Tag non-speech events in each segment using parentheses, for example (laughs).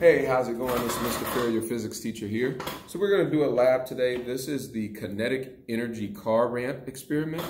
Hey, how's it going? This is Mr. Fair, your physics teacher here. So we're gonna do a lab today. This is the kinetic energy car ramp experiment.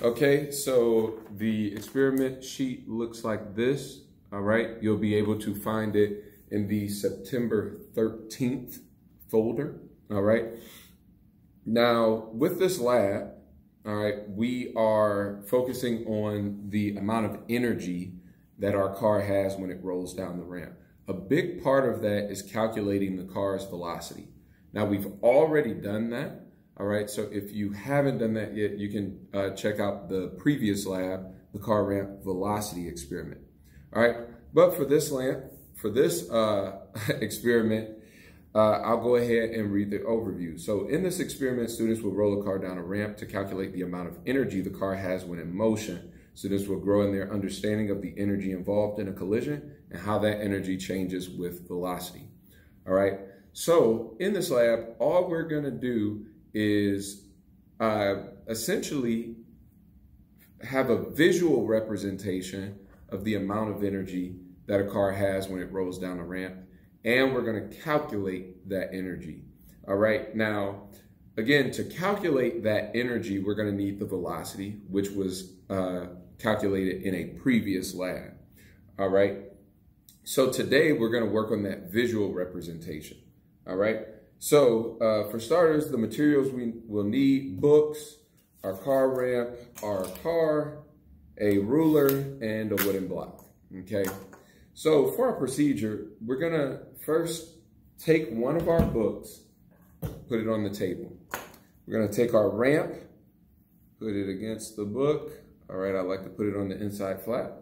Okay, so the experiment sheet looks like this, all right? You'll be able to find it in the September 13th folder, all right? Now, with this lab, all right, we are focusing on the amount of energy that our car has when it rolls down the ramp. A big part of that is calculating the car's velocity. Now we've already done that, all right? So if you haven't done that yet, you can uh, check out the previous lab, the car ramp velocity experiment, all right? But for this lamp, for this uh, (laughs) experiment, uh, I'll go ahead and read the overview. So in this experiment, students will roll a car down a ramp to calculate the amount of energy the car has when in motion. Students will grow in their understanding of the energy involved in a collision and how that energy changes with velocity. All right. So in this lab, all we're going to do is uh, essentially have a visual representation of the amount of energy that a car has when it rolls down a ramp. And we're going to calculate that energy. All right. Now, again, to calculate that energy, we're going to need the velocity, which was uh, calculated in a previous lab. All right. So today we're going to work on that visual representation. All right. So uh, for starters, the materials we will need, books, our car ramp, our car, a ruler, and a wooden block. Okay. So for our procedure, we're going to first take one of our books, put it on the table. We're going to take our ramp, put it against the book. All right, I like to put it on the inside flat.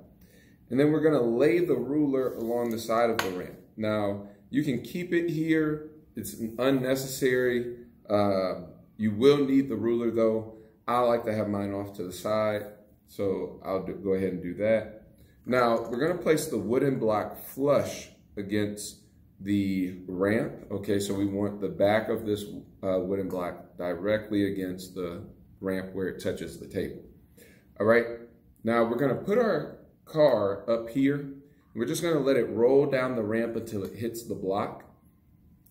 And then we're gonna lay the ruler along the side of the ramp. Now, you can keep it here. It's unnecessary. Uh, you will need the ruler though. I like to have mine off to the side. So I'll do, go ahead and do that. Now, we're gonna place the wooden block flush against the ramp. Okay, so we want the back of this uh, wooden block directly against the ramp where it touches the table. All right, now we're gonna put our car up here. We're just gonna let it roll down the ramp until it hits the block.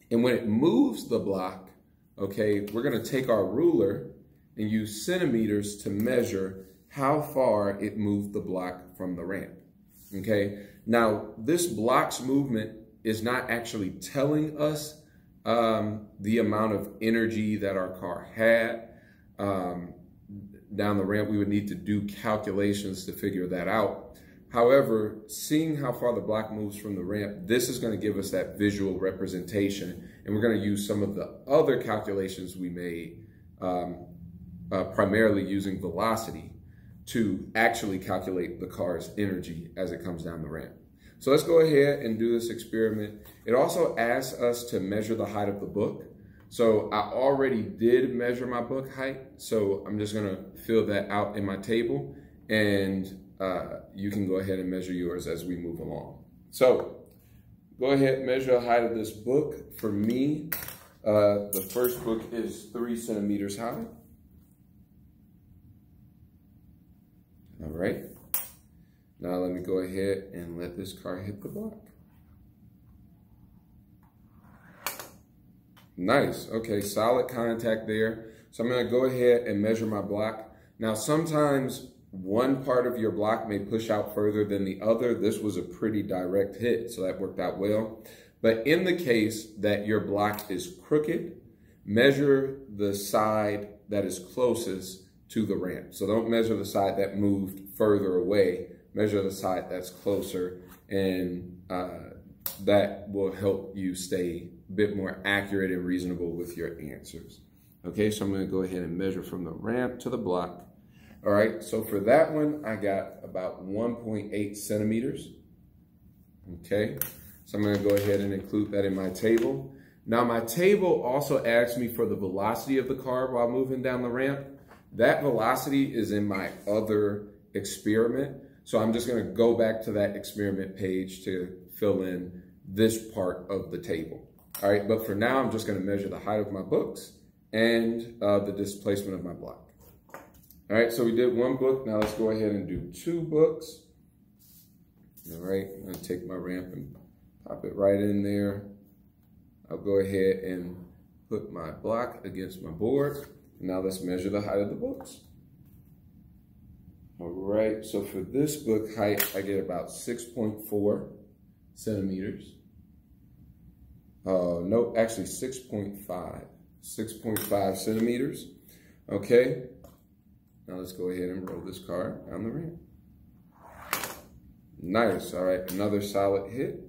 And when it moves the block, okay, we're gonna take our ruler and use centimeters to measure how far it moved the block from the ramp, okay? Now, this block's movement is not actually telling us um, the amount of energy that our car had. Um, down the ramp, we would need to do calculations to figure that out. However, seeing how far the block moves from the ramp, this is going to give us that visual representation. And we're going to use some of the other calculations we made, um, uh, primarily using velocity, to actually calculate the car's energy as it comes down the ramp. So let's go ahead and do this experiment. It also asks us to measure the height of the book. So I already did measure my book height. So I'm just gonna fill that out in my table and uh, you can go ahead and measure yours as we move along. So go ahead, measure the height of this book. For me, uh, the first book is three centimeters high. All right. Now let me go ahead and let this car hit the block. Nice. Okay, solid contact there. So I'm going to go ahead and measure my block. Now, sometimes one part of your block may push out further than the other. This was a pretty direct hit, so that worked out well. But in the case that your block is crooked, measure the side that is closest to the ramp. So don't measure the side that moved further away. Measure the side that's closer, and uh, that will help you stay a bit more accurate and reasonable with your answers. Okay, so I'm gonna go ahead and measure from the ramp to the block. All right, so for that one, I got about 1.8 centimeters. Okay, so I'm gonna go ahead and include that in my table. Now my table also asks me for the velocity of the car while moving down the ramp. That velocity is in my other experiment. So I'm just gonna go back to that experiment page to fill in this part of the table. All right, but for now, I'm just gonna measure the height of my books and uh, the displacement of my block. All right, so we did one book. Now let's go ahead and do two books. All right, I'm gonna take my ramp and Pop it right in there. I'll go ahead and put my block against my board. Now let's measure the height of the books. All right, so for this book height, I get about 6.4 centimeters. Uh, no, actually 6.5, 6.5 centimeters. Okay, now let's go ahead and roll this card down the ramp. Nice, all right, another solid hit.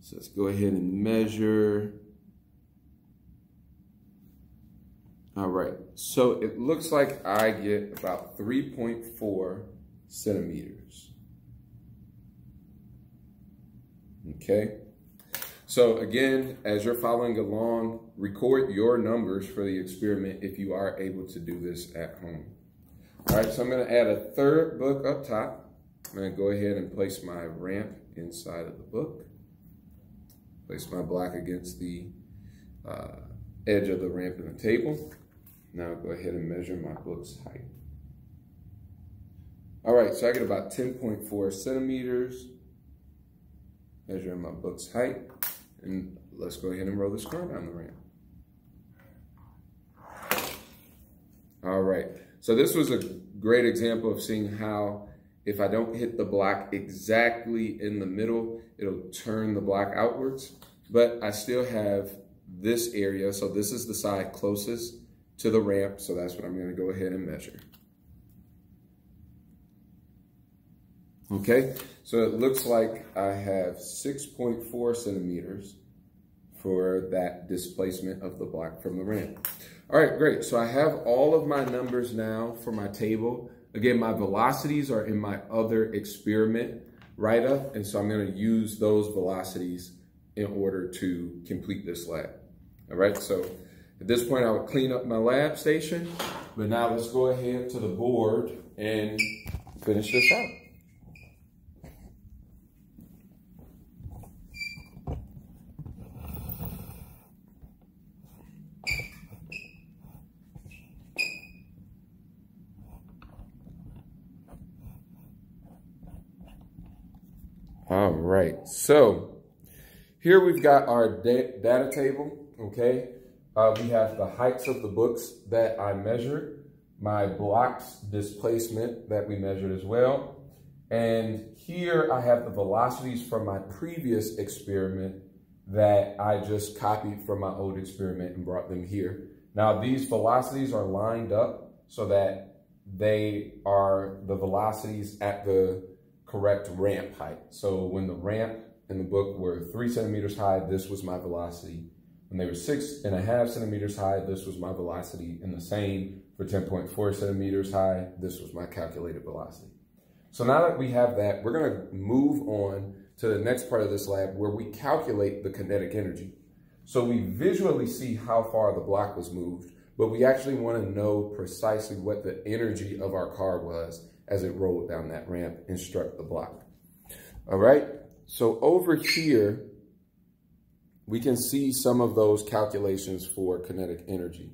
So let's go ahead and measure. All right, so it looks like I get about 3.4 centimeters. Okay, so again, as you're following along, record your numbers for the experiment if you are able to do this at home. All right, so I'm gonna add a third book up top. I'm gonna go ahead and place my ramp inside of the book. Place my block against the uh, edge of the ramp in the table. Now go ahead and measure my book's height. All right, so I get about 10.4 centimeters. Measuring my book's height. And let's go ahead and roll the car down the ramp. All right, so this was a great example of seeing how if I don't hit the block exactly in the middle, it'll turn the block outwards. But I still have this area, so this is the side closest to the ramp, so that's what I'm gonna go ahead and measure. Okay, so it looks like I have 6.4 centimeters for that displacement of the block from the ramp. All right, great. So I have all of my numbers now for my table. Again, my velocities are in my other experiment write-up, and so I'm gonna use those velocities in order to complete this lab. All right, so at this point I would clean up my lab station, but now let's go ahead to the board and finish this out. All right, so here we've got our data table, okay? Uh, we have the heights of the books that I measured, my blocks displacement that we measured as well. And here I have the velocities from my previous experiment that I just copied from my old experiment and brought them here. Now these velocities are lined up so that they are the velocities at the correct ramp height. So when the ramp in the book were three centimeters high, this was my velocity. When they were six and a half centimeters high, this was my velocity. And the same for 10.4 centimeters high, this was my calculated velocity. So now that we have that, we're gonna move on to the next part of this lab where we calculate the kinetic energy. So we visually see how far the block was moved, but we actually wanna know precisely what the energy of our car was as it rolled down that ramp and struck the block. All right, so over here, we can see some of those calculations for kinetic energy.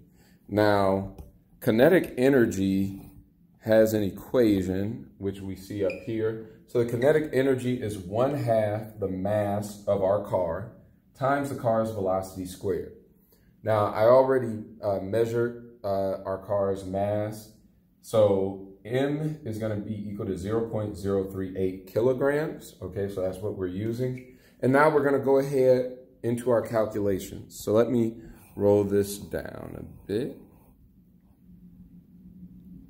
Now, kinetic energy has an equation, which we see up here. So the kinetic energy is one half the mass of our car times the car's velocity squared. Now, I already uh, measured uh, our car's mass. So M is going to be equal to 0.038 kilograms. Okay, so that's what we're using. And now we're going to go ahead into our calculations. So let me roll this down a bit.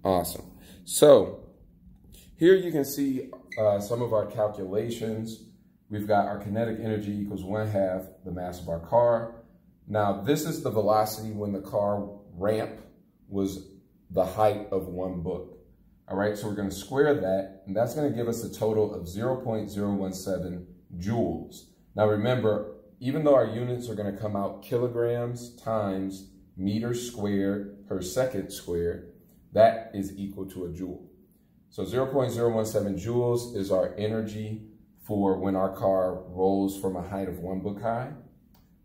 Awesome. So here you can see uh, some of our calculations. We've got our kinetic energy equals one half the mass of our car. Now this is the velocity when the car ramp was the height of one book. All right, so we're gonna square that, and that's gonna give us a total of 0.017 joules. Now remember, even though our units are gonna come out kilograms times meters squared per second squared, that is equal to a joule. So 0.017 joules is our energy for when our car rolls from a height of one book high.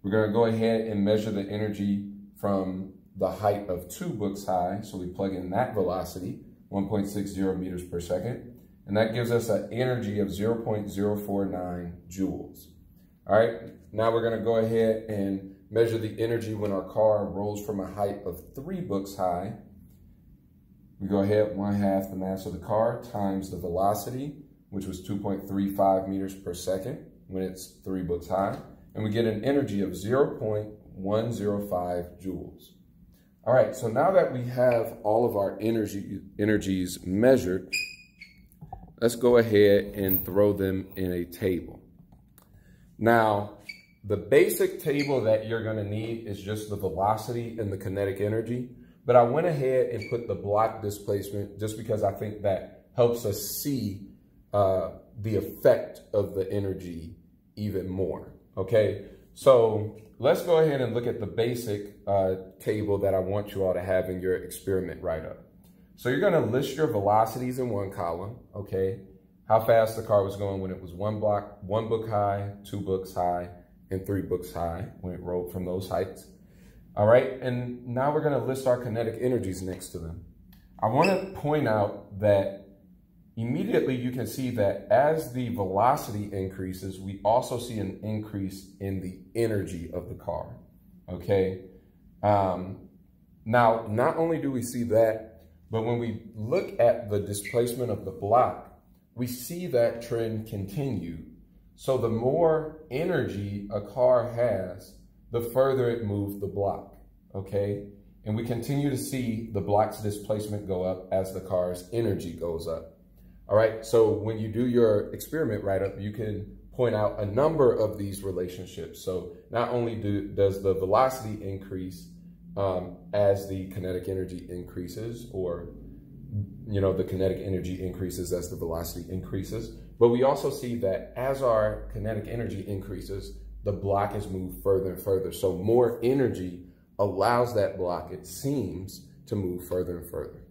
We're gonna go ahead and measure the energy from the height of two books high. So we plug in that velocity. 1.60 meters per second. And that gives us an energy of 0.049 joules. All right, now we're gonna go ahead and measure the energy when our car rolls from a height of three books high. We go ahead, one half the mass of the car times the velocity, which was 2.35 meters per second when it's three books high. And we get an energy of 0.105 joules. All right, so now that we have all of our energy energies measured, let's go ahead and throw them in a table. Now, the basic table that you're gonna need is just the velocity and the kinetic energy, but I went ahead and put the block displacement just because I think that helps us see uh, the effect of the energy even more, okay? So let's go ahead and look at the basic uh, table that I want you all to have in your experiment write-up. So you're gonna list your velocities in one column, okay? How fast the car was going when it was one block, one book high, two books high, and three books high when it rolled from those heights. All right, and now we're gonna list our kinetic energies next to them. I wanna point out that immediately you can see that as the velocity increases, we also see an increase in the energy of the car, okay? Um, now, not only do we see that, but when we look at the displacement of the block, we see that trend continue so the more energy a car has, the further it moves the block, okay? And we continue to see the block's displacement go up as the car's energy goes up. All right, so when you do your experiment write-up, you can point out a number of these relationships. So not only do, does the velocity increase um, as the kinetic energy increases or you know, the kinetic energy increases as the velocity increases. But we also see that as our kinetic energy increases, the block is moved further and further. So more energy allows that block, it seems, to move further and further.